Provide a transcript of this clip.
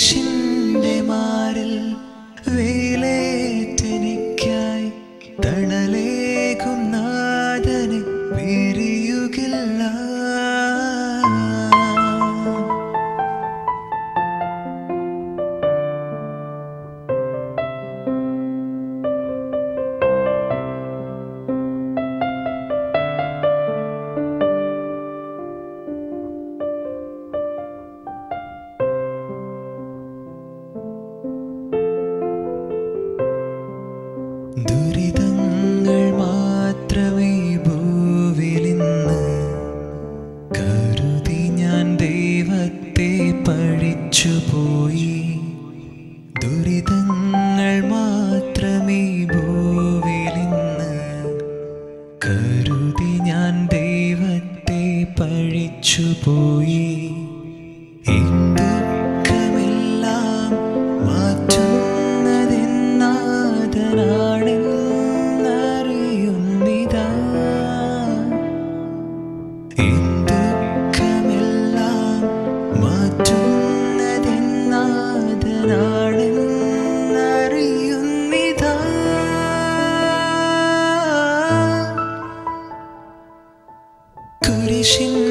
she ദുരിതങ്ങൾ മാത്രമേ കരുതി ഞാൻ ദൈവത്തെ ദുരിതങ്ങൾ മാത്രമേ കരുതി ഞാൻ ദൈവത്തെ പഴിച്ചുപോയി 你醒。